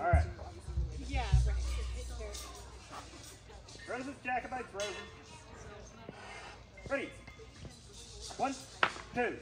All right. Yeah, right. Roses, Jacobites, roses. Ready. One, two,